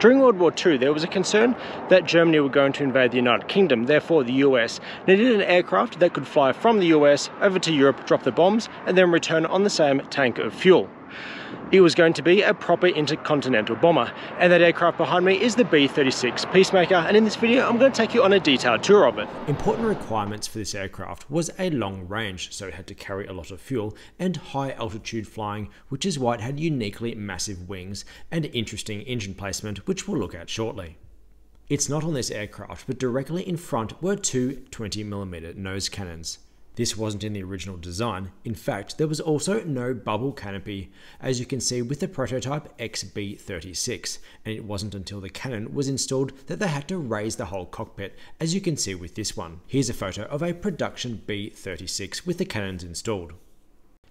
During World War II, there was a concern that Germany were going to invade the United Kingdom, therefore the US needed an aircraft that could fly from the US over to Europe, drop the bombs, and then return on the same tank of fuel. It was going to be a proper intercontinental bomber, and that aircraft behind me is the B-36 Peacemaker, and in this video I'm going to take you on a detailed tour of it. Important requirements for this aircraft was a long range, so it had to carry a lot of fuel, and high altitude flying, which is why it had uniquely massive wings and interesting engine placement, which we'll look at shortly. It's not on this aircraft, but directly in front were two 20mm nose cannons. This wasn't in the original design. In fact, there was also no bubble canopy, as you can see with the prototype XB36, and it wasn't until the cannon was installed that they had to raise the whole cockpit, as you can see with this one. Here's a photo of a production B36 with the cannons installed.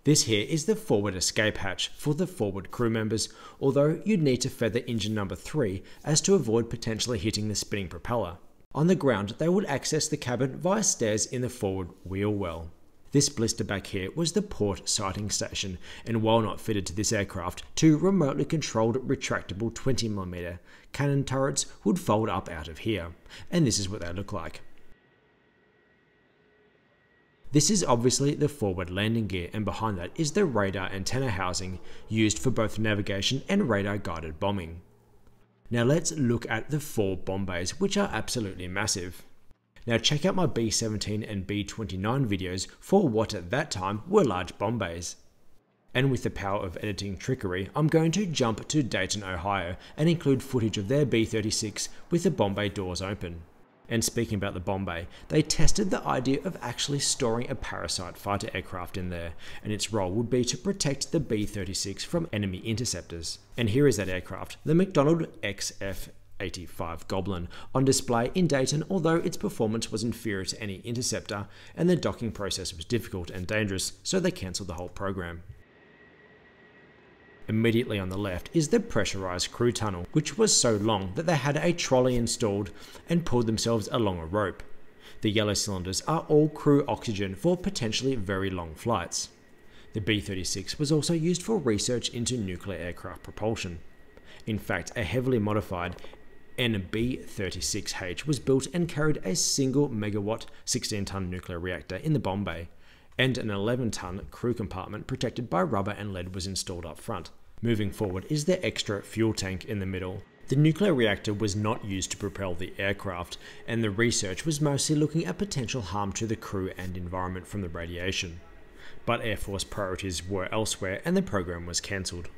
This here is the forward escape hatch for the forward crew members, although you'd need to feather engine number 3 as to avoid potentially hitting the spinning propeller. On the ground, they would access the cabin via stairs in the forward wheel well. This blister back here was the port sighting station, and while not fitted to this aircraft, two remotely controlled retractable 20mm cannon turrets would fold up out of here, and this is what they look like. This is obviously the forward landing gear, and behind that is the radar antenna housing used for both navigation and radar guided bombing. Now let's look at the four bomb bays, which are absolutely massive. Now check out my B17 and B29 videos for what at that time were large bomb bays. And with the power of editing trickery, I'm going to jump to Dayton, Ohio and include footage of their B36 with the bomb bay doors open. And speaking about the bomb bay, they tested the idea of actually storing a parasite fighter aircraft in there, and its role would be to protect the B 36 from enemy interceptors. And here is that aircraft, the McDonnell XF 85 Goblin, on display in Dayton, although its performance was inferior to any interceptor, and the docking process was difficult and dangerous, so they cancelled the whole program. Immediately on the left is the pressurized crew tunnel, which was so long that they had a trolley installed and pulled themselves along a rope. The yellow cylinders are all crew oxygen for potentially very long flights. The B 36 was also used for research into nuclear aircraft propulsion. In fact, a heavily modified NB 36H was built and carried a single megawatt 16 ton nuclear reactor in the bomb bay and an 11 ton crew compartment protected by rubber and lead was installed up front. Moving forward is the extra fuel tank in the middle. The nuclear reactor was not used to propel the aircraft, and the research was mostly looking at potential harm to the crew and environment from the radiation. But Air Force priorities were elsewhere and the program was cancelled.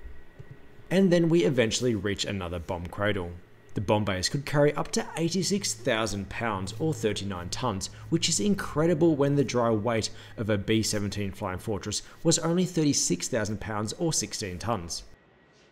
And then we eventually reach another bomb cradle. The bomb bays could carry up to 86,000 pounds or 39 tons, which is incredible when the dry weight of a B-17 Flying Fortress was only 36,000 pounds or 16 tons.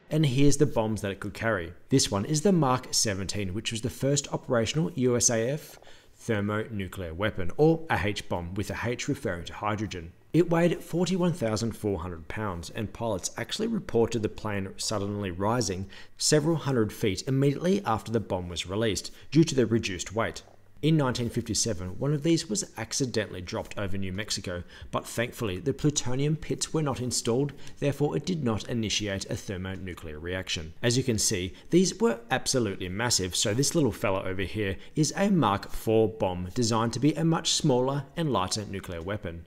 And here's the bombs that it could carry. This one is the Mark 17, which was the first operational USAF thermonuclear weapon, or a H bomb, with a H referring to hydrogen. It weighed 41,400 pounds, and pilots actually reported the plane suddenly rising several hundred feet immediately after the bomb was released due to the reduced weight. In 1957, one of these was accidentally dropped over New Mexico, but thankfully the plutonium pits were not installed, therefore it did not initiate a thermonuclear reaction. As you can see, these were absolutely massive, so this little fella over here is a Mark IV bomb designed to be a much smaller and lighter nuclear weapon.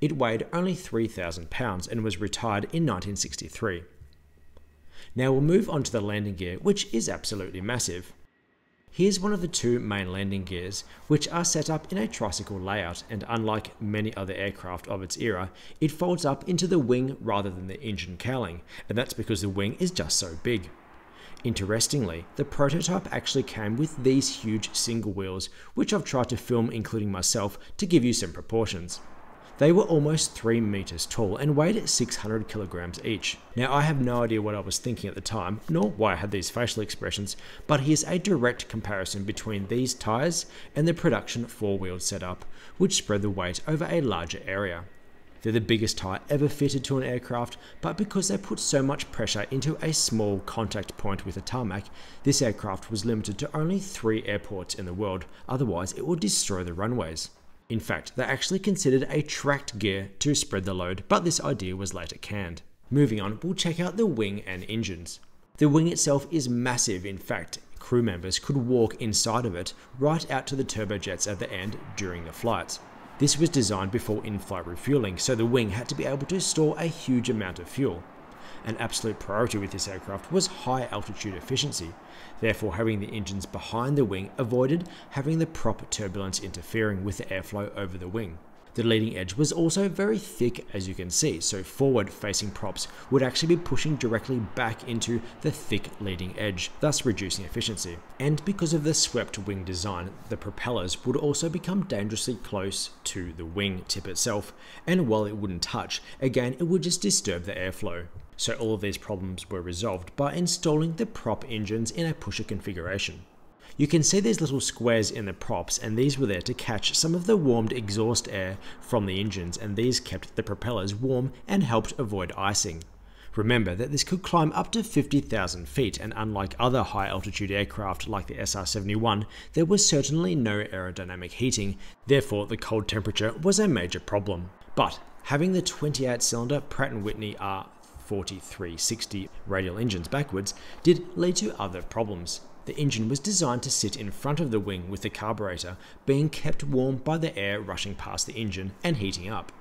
It weighed only 3,000 pounds and was retired in 1963. Now we'll move on to the landing gear, which is absolutely massive. Here's one of the two main landing gears, which are set up in a tricycle layout, and unlike many other aircraft of its era, it folds up into the wing rather than the engine cowling, and that's because the wing is just so big. Interestingly, the prototype actually came with these huge single wheels, which I've tried to film including myself to give you some proportions. They were almost 3 meters tall and weighed 600 kilograms each. Now I have no idea what I was thinking at the time, nor why I had these facial expressions, but here's a direct comparison between these tyres and the production four-wheeled setup, which spread the weight over a larger area. They're the biggest tyre ever fitted to an aircraft, but because they put so much pressure into a small contact point with a tarmac, this aircraft was limited to only three airports in the world, otherwise it would destroy the runways. In fact, they actually considered a tracked gear to spread the load, but this idea was later canned. Moving on, we'll check out the wing and engines. The wing itself is massive, in fact, crew members could walk inside of it right out to the turbojets at the end during the flights. This was designed before in-flight refueling, so the wing had to be able to store a huge amount of fuel. An absolute priority with this aircraft was high altitude efficiency, therefore having the engines behind the wing avoided having the prop turbulence interfering with the airflow over the wing. The leading edge was also very thick as you can see, so forward facing props would actually be pushing directly back into the thick leading edge, thus reducing efficiency. And because of the swept wing design, the propellers would also become dangerously close to the wing tip itself, and while it wouldn't touch, again it would just disturb the airflow. So all of these problems were resolved by installing the prop engines in a pusher configuration. You can see these little squares in the props and these were there to catch some of the warmed exhaust air from the engines and these kept the propellers warm and helped avoid icing. Remember that this could climb up to 50,000 feet and unlike other high altitude aircraft like the SR-71, there was certainly no aerodynamic heating, therefore the cold temperature was a major problem. But having the 28 cylinder Pratt & Whitney R4360 radial engines backwards did lead to other problems. The engine was designed to sit in front of the wing with the carburetor being kept warm by the air rushing past the engine and heating up.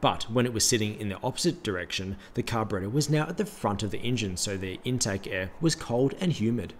But when it was sitting in the opposite direction, the carburetor was now at the front of the engine so the intake air was cold and humid.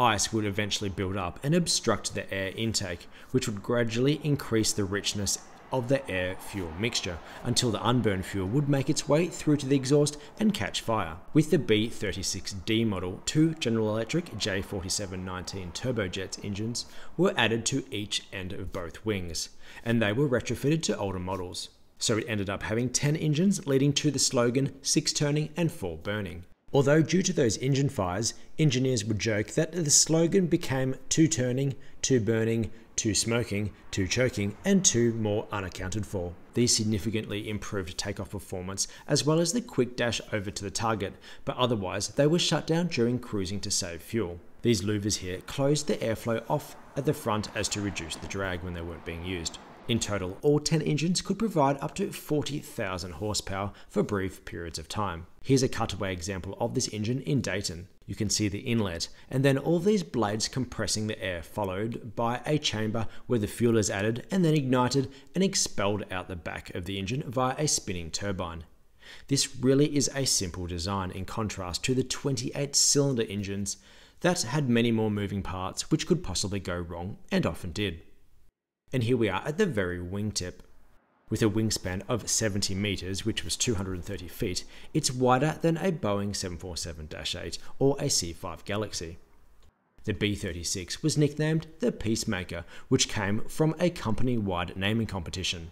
Ice would eventually build up and obstruct the air intake, which would gradually increase the richness of the air fuel mixture until the unburned fuel would make its way through to the exhaust and catch fire. With the B36D model, two General Electric J4719 turbojet engines were added to each end of both wings, and they were retrofitted to older models. So it ended up having 10 engines, leading to the slogan 6 turning and 4 burning. Although due to those engine fires, engineers would joke that the slogan became 2 turning, 2 burning, two smoking, two choking, and two more unaccounted for. These significantly improved takeoff performance as well as the quick dash over to the target, but otherwise they were shut down during cruising to save fuel. These louvers here closed the airflow off at the front as to reduce the drag when they weren't being used. In total, all 10 engines could provide up to 40,000 horsepower for brief periods of time. Here's a cutaway example of this engine in Dayton. You can see the inlet, and then all these blades compressing the air, followed by a chamber where the fuel is added and then ignited and expelled out the back of the engine via a spinning turbine. This really is a simple design in contrast to the 28 cylinder engines that had many more moving parts which could possibly go wrong and often did. And here we are at the very wingtip. With a wingspan of 70 meters, which was 230 feet, it's wider than a Boeing 747-8 or a C-5 Galaxy. The B-36 was nicknamed the Peacemaker, which came from a company-wide naming competition.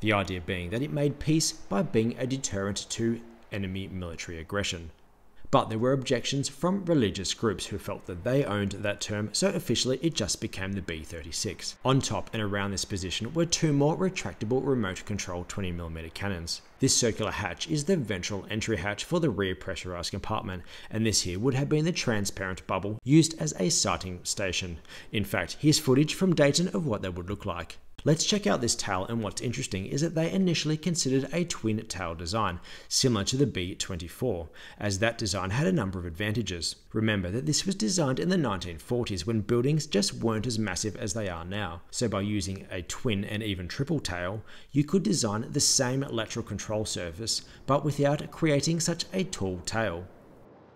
The idea being that it made peace by being a deterrent to enemy military aggression but there were objections from religious groups who felt that they owned that term, so officially it just became the B-36. On top and around this position were two more retractable remote control 20mm cannons. This circular hatch is the ventral entry hatch for the rear pressurized compartment, and this here would have been the transparent bubble used as a sighting station. In fact, here's footage from Dayton of what they would look like. Let's check out this tail and what's interesting is that they initially considered a twin tail design, similar to the B-24, as that design had a number of advantages. Remember that this was designed in the 1940s when buildings just weren't as massive as they are now, so by using a twin and even triple tail, you could design the same lateral control surface, but without creating such a tall tail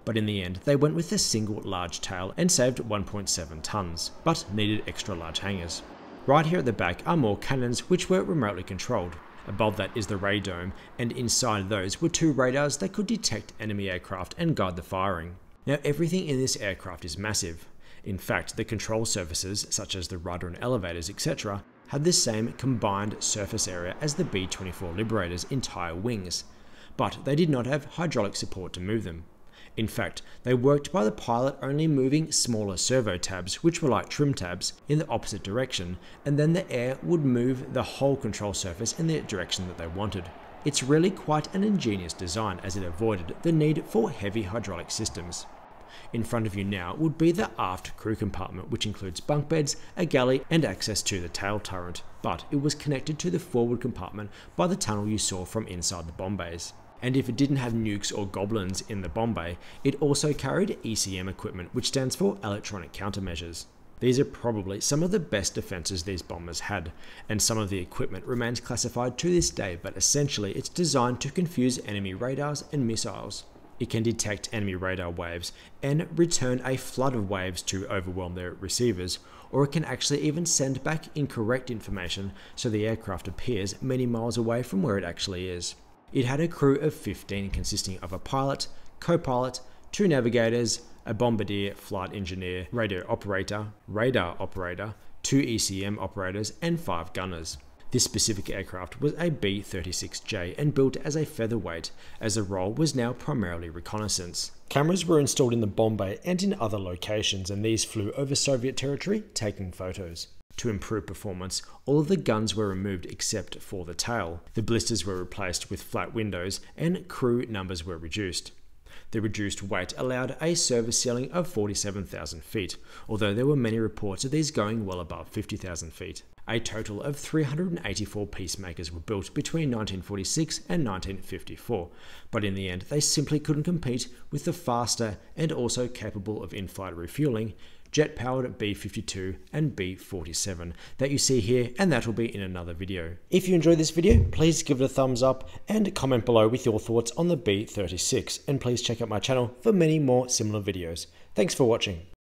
but in the end they went with a single large tail and saved 1.7 tons, but needed extra large hangars. Right here at the back are more cannons which were remotely controlled. Above that is the radome, and inside those were two radars that could detect enemy aircraft and guide the firing. Now everything in this aircraft is massive. In fact, the control surfaces, such as the rudder and elevators, etc., had the same combined surface area as the B-24 Liberator's entire wings, but they did not have hydraulic support to move them. In fact, they worked by the pilot only moving smaller servo tabs, which were like trim tabs, in the opposite direction, and then the air would move the whole control surface in the direction that they wanted. It's really quite an ingenious design as it avoided the need for heavy hydraulic systems. In front of you now would be the aft crew compartment, which includes bunk beds, a galley, and access to the tail turret, but it was connected to the forward compartment by the tunnel you saw from inside the bomb bays. And if it didn't have nukes or goblins in the bomb bay, it also carried ECM equipment, which stands for electronic countermeasures. These are probably some of the best defenses these bombers had, and some of the equipment remains classified to this day, but essentially it's designed to confuse enemy radars and missiles. It can detect enemy radar waves and return a flood of waves to overwhelm their receivers, or it can actually even send back incorrect information so the aircraft appears many miles away from where it actually is. It had a crew of 15 consisting of a pilot, co pilot, two navigators, a bombardier flight engineer, radio operator, radar operator, two ECM operators, and five gunners. This specific aircraft was a B 36J and built as a featherweight, as the role was now primarily reconnaissance. Cameras were installed in the bomb bay and in other locations, and these flew over Soviet territory taking photos. To improve performance, all of the guns were removed except for the tail. The blisters were replaced with flat windows, and crew numbers were reduced. The reduced weight allowed a service ceiling of 47,000 feet, although there were many reports of these going well above 50,000 feet. A total of 384 peacemakers were built between 1946 and 1954, but in the end they simply couldn't compete with the faster and also capable of in flight refueling jet powered B52 and B47 that you see here and that will be in another video. If you enjoyed this video, please give it a thumbs up and comment below with your thoughts on the B36 and please check out my channel for many more similar videos. Thanks for watching.